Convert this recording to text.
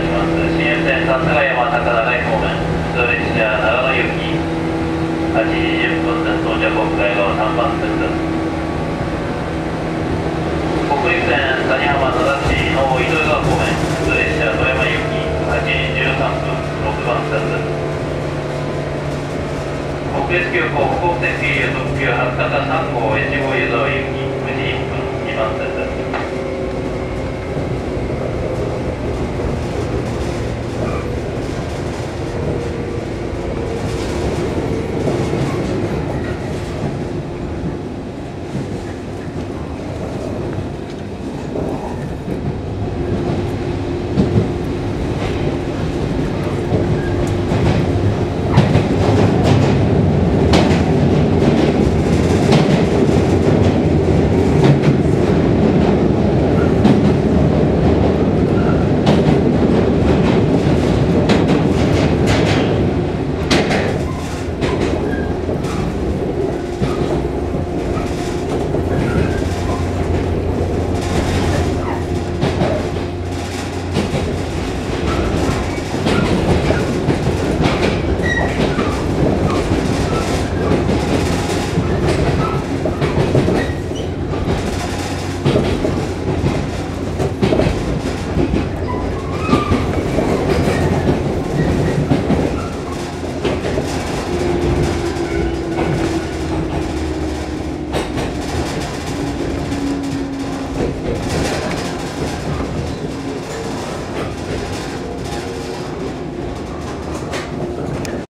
します新沿線春日山高田街方面通列車長野行き8時10分で到着北海道3番線です北陸線谷浜野田市の糸魚川方面通列車富山行き8時13分6番線です国急行北北線経由特急八坂3号越後湯沢